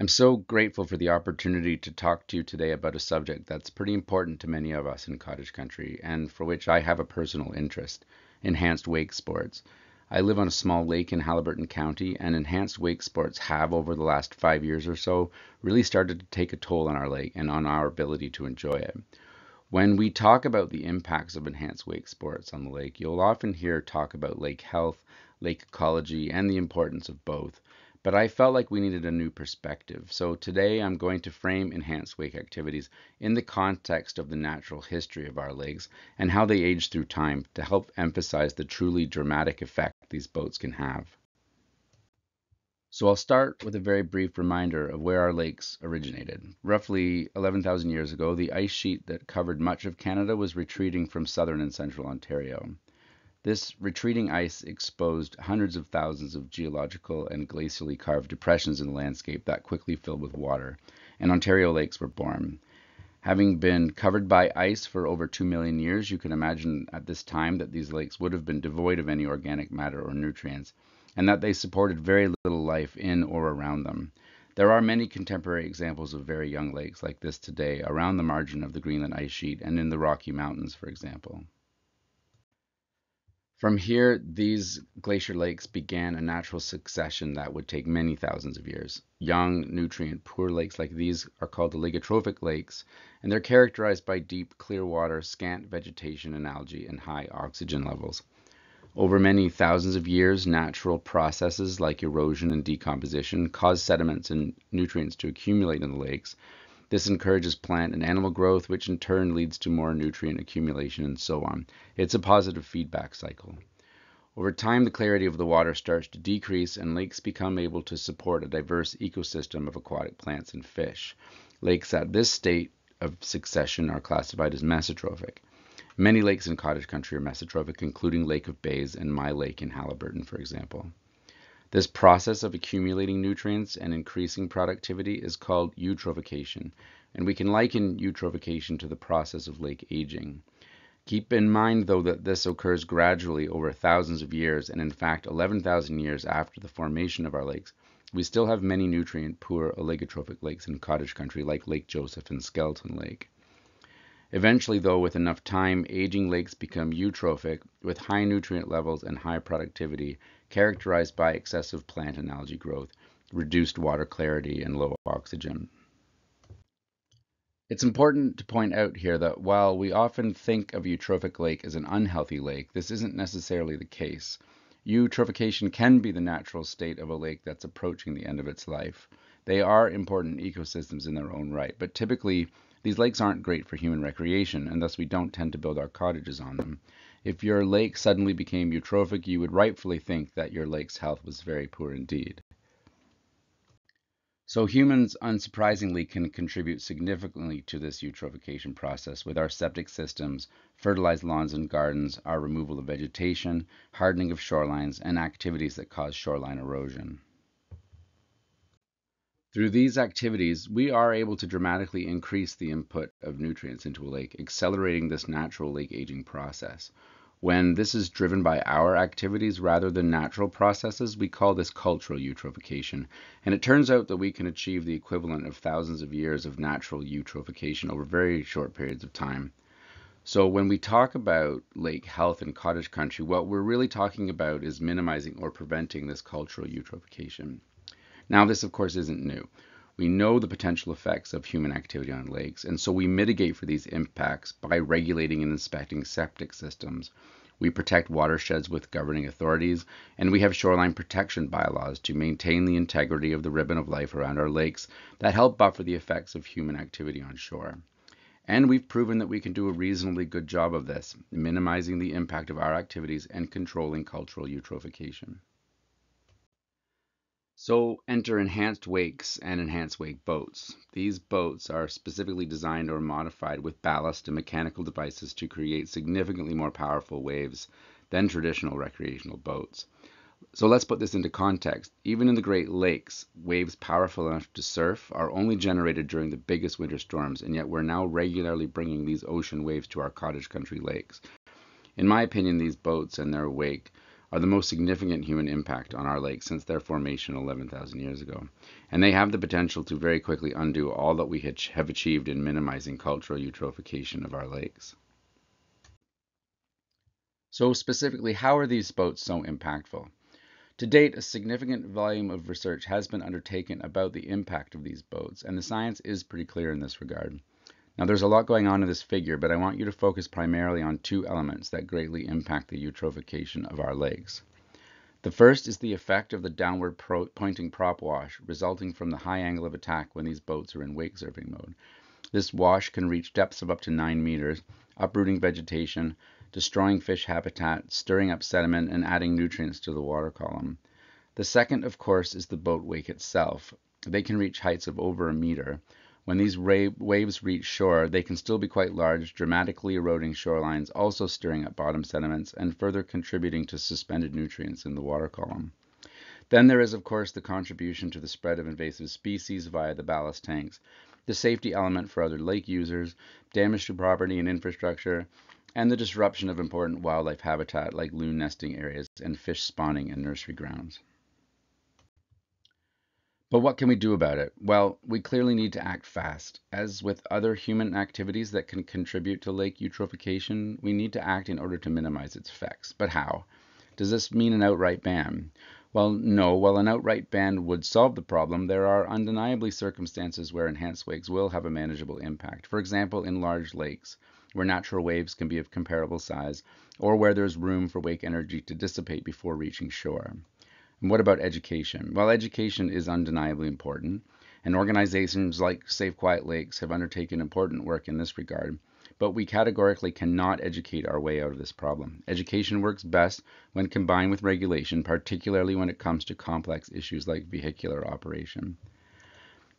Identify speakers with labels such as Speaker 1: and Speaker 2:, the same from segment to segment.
Speaker 1: I'm so grateful for the opportunity to talk to you today about a subject that's pretty important to many of us in cottage country and for which I have a personal interest enhanced wake sports. I live on a small lake in Haliburton County, and enhanced wake sports have, over the last five years or so, really started to take a toll on our lake and on our ability to enjoy it. When we talk about the impacts of enhanced wake sports on the lake, you'll often hear talk about lake health, lake ecology, and the importance of both but I felt like we needed a new perspective. So today I'm going to frame enhanced wake activities in the context of the natural history of our lakes and how they age through time to help emphasize the truly dramatic effect these boats can have. So I'll start with a very brief reminder of where our lakes originated. Roughly 11,000 years ago, the ice sheet that covered much of Canada was retreating from southern and central Ontario. This retreating ice exposed hundreds of thousands of geological and glacially carved depressions in the landscape that quickly filled with water, and Ontario lakes were born. Having been covered by ice for over 2 million years, you can imagine at this time that these lakes would have been devoid of any organic matter or nutrients, and that they supported very little life in or around them. There are many contemporary examples of very young lakes like this today around the margin of the Greenland ice sheet and in the Rocky Mountains, for example. From here, these glacier lakes began a natural succession that would take many thousands of years. Young, nutrient poor lakes like these are called oligotrophic lakes, and they're characterized by deep, clear water, scant vegetation and algae, and high oxygen levels. Over many thousands of years, natural processes like erosion and decomposition cause sediments and nutrients to accumulate in the lakes, this encourages plant and animal growth, which in turn leads to more nutrient accumulation and so on. It's a positive feedback cycle. Over time, the clarity of the water starts to decrease and lakes become able to support a diverse ecosystem of aquatic plants and fish. Lakes at this state of succession are classified as mesotrophic. Many lakes in cottage country are mesotrophic, including Lake of Bays and my lake in Haliburton, for example. This process of accumulating nutrients and increasing productivity is called eutrophication, and we can liken eutrophication to the process of lake aging. Keep in mind, though, that this occurs gradually over thousands of years, and in fact, 11,000 years after the formation of our lakes, we still have many nutrient poor oligotrophic lakes in cottage country like Lake Joseph and Skeleton Lake. Eventually, though, with enough time, aging lakes become eutrophic with high nutrient levels and high productivity, characterized by excessive plant and algae growth, reduced water clarity, and low oxygen. It's important to point out here that while we often think of eutrophic lake as an unhealthy lake, this isn't necessarily the case. Eutrophication can be the natural state of a lake that's approaching the end of its life. They are important ecosystems in their own right, but typically these lakes aren't great for human recreation, and thus we don't tend to build our cottages on them. If your lake suddenly became eutrophic, you would rightfully think that your lake's health was very poor indeed. So humans, unsurprisingly, can contribute significantly to this eutrophication process with our septic systems, fertilized lawns and gardens, our removal of vegetation, hardening of shorelines, and activities that cause shoreline erosion. Through these activities, we are able to dramatically increase the input of nutrients into a lake, accelerating this natural lake aging process. When this is driven by our activities rather than natural processes, we call this cultural eutrophication. And it turns out that we can achieve the equivalent of thousands of years of natural eutrophication over very short periods of time. So when we talk about lake health and cottage country, what we're really talking about is minimizing or preventing this cultural eutrophication. Now, this, of course, isn't new. We know the potential effects of human activity on lakes, and so we mitigate for these impacts by regulating and inspecting septic systems. We protect watersheds with governing authorities, and we have shoreline protection bylaws to maintain the integrity of the ribbon of life around our lakes that help buffer the effects of human activity on shore. And we've proven that we can do a reasonably good job of this, minimizing the impact of our activities and controlling cultural eutrophication. So enter enhanced wakes and enhanced wake boats. These boats are specifically designed or modified with ballast and mechanical devices to create significantly more powerful waves than traditional recreational boats. So let's put this into context. Even in the Great Lakes, waves powerful enough to surf are only generated during the biggest winter storms, and yet we're now regularly bringing these ocean waves to our cottage country lakes. In my opinion, these boats and their wake are the most significant human impact on our lake since their formation 11,000 years ago, and they have the potential to very quickly undo all that we have achieved in minimizing cultural eutrophication of our lakes. So specifically, how are these boats so impactful? To date, a significant volume of research has been undertaken about the impact of these boats, and the science is pretty clear in this regard. Now there's a lot going on in this figure, but I want you to focus primarily on two elements that greatly impact the eutrophication of our lakes. The first is the effect of the downward pointing prop wash resulting from the high angle of attack when these boats are in wake surfing mode. This wash can reach depths of up to 9 meters, uprooting vegetation, destroying fish habitat, stirring up sediment, and adding nutrients to the water column. The second, of course, is the boat wake itself. They can reach heights of over a meter, when these waves reach shore, they can still be quite large, dramatically eroding shorelines, also stirring up bottom sediments and further contributing to suspended nutrients in the water column. Then there is, of course, the contribution to the spread of invasive species via the ballast tanks, the safety element for other lake users, damage to property and infrastructure, and the disruption of important wildlife habitat like loon nesting areas and fish spawning and nursery grounds. But what can we do about it? Well, we clearly need to act fast. As with other human activities that can contribute to lake eutrophication, we need to act in order to minimize its effects. But how? Does this mean an outright ban? Well, no. While an outright ban would solve the problem, there are undeniably circumstances where enhanced wakes will have a manageable impact. For example, in large lakes, where natural waves can be of comparable size, or where there's room for wake energy to dissipate before reaching shore. And what about education? Well, education is undeniably important, and organizations like Safe Quiet Lakes have undertaken important work in this regard. But we categorically cannot educate our way out of this problem. Education works best when combined with regulation, particularly when it comes to complex issues like vehicular operation.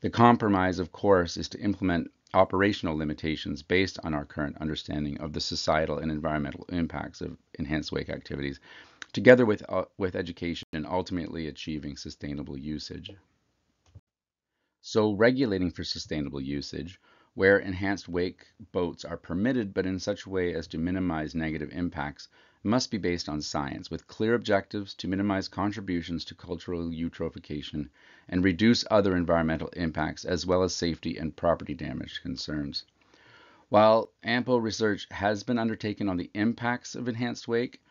Speaker 1: The compromise, of course, is to implement operational limitations based on our current understanding of the societal and environmental impacts of enhanced wake activities together with, uh, with education and ultimately achieving sustainable usage. So regulating for sustainable usage, where enhanced wake boats are permitted but in such a way as to minimize negative impacts, must be based on science with clear objectives to minimize contributions to cultural eutrophication and reduce other environmental impacts as well as safety and property damage concerns. While ample research has been undertaken on the impacts of enhanced wake,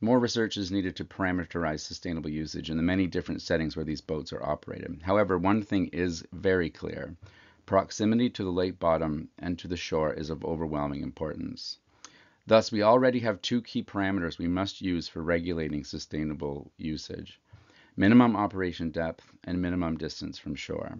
Speaker 1: more research is needed to parameterize sustainable usage in the many different settings where these boats are operated. However, one thing is very clear. Proximity to the lake bottom and to the shore is of overwhelming importance. Thus, we already have two key parameters we must use for regulating sustainable usage. Minimum operation depth and minimum distance from shore.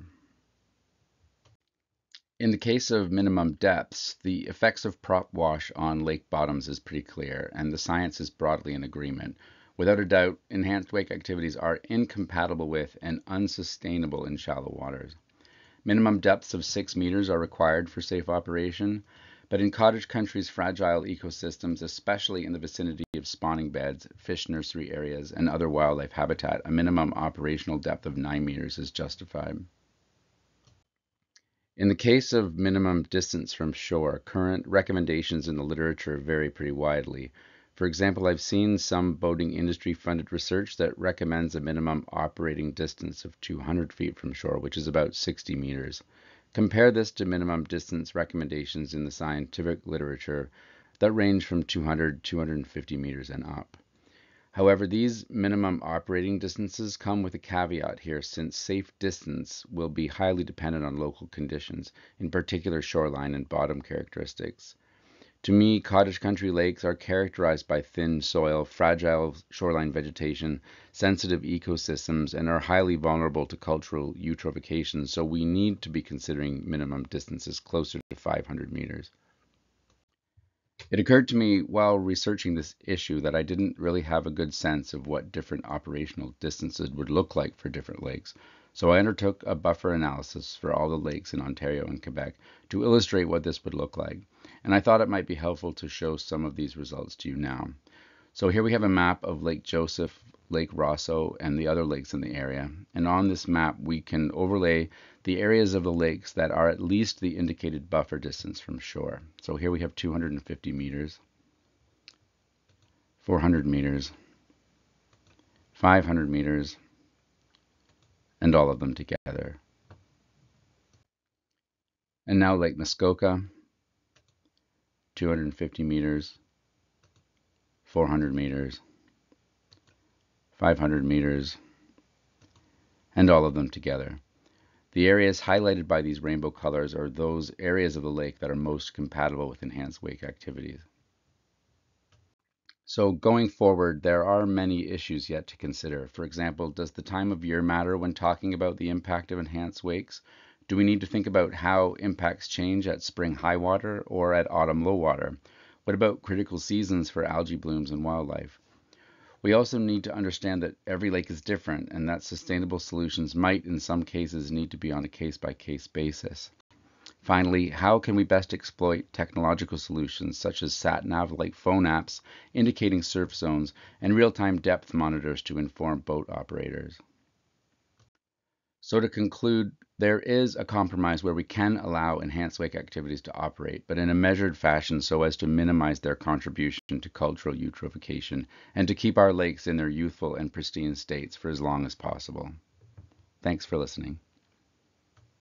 Speaker 1: In the case of minimum depths, the effects of prop wash on lake bottoms is pretty clear, and the science is broadly in agreement. Without a doubt, enhanced wake activities are incompatible with and unsustainable in shallow waters. Minimum depths of 6 meters are required for safe operation, but in cottage country's fragile ecosystems, especially in the vicinity of spawning beds, fish nursery areas, and other wildlife habitat, a minimum operational depth of 9 meters is justified. In the case of minimum distance from shore, current recommendations in the literature vary pretty widely. For example, I've seen some boating industry funded research that recommends a minimum operating distance of 200 feet from shore, which is about 60 meters. Compare this to minimum distance recommendations in the scientific literature that range from 200 250 meters and up. However, these minimum operating distances come with a caveat here since safe distance will be highly dependent on local conditions, in particular shoreline and bottom characteristics. To me, cottage country lakes are characterized by thin soil, fragile shoreline vegetation, sensitive ecosystems, and are highly vulnerable to cultural eutrophication, so we need to be considering minimum distances closer to 500 meters. It occurred to me while researching this issue that I didn't really have a good sense of what different operational distances would look like for different lakes, so I undertook a buffer analysis for all the lakes in Ontario and Quebec to illustrate what this would look like, and I thought it might be helpful to show some of these results to you now. So here we have a map of Lake Joseph, Lake Rosseau, and the other lakes in the area. And on this map, we can overlay the areas of the lakes that are at least the indicated buffer distance from shore. So here we have 250 meters, 400 meters, 500 meters, and all of them together. And now Lake Muskoka, 250 meters, 400 meters, 500 meters, and all of them together. The areas highlighted by these rainbow colors are those areas of the lake that are most compatible with enhanced wake activities. So going forward, there are many issues yet to consider. For example, does the time of year matter when talking about the impact of enhanced wakes? Do we need to think about how impacts change at spring high water or at autumn low water? What about critical seasons for algae blooms and wildlife? We also need to understand that every lake is different and that sustainable solutions might, in some cases, need to be on a case by case basis. Finally, how can we best exploit technological solutions such as sat-nav like phone apps indicating surf zones and real-time depth monitors to inform boat operators? So to conclude, there is a compromise where we can allow enhanced wake activities to operate, but in a measured fashion so as to minimize their contribution to cultural eutrophication and to keep our lakes in their youthful and pristine states for as long as possible. Thanks for listening.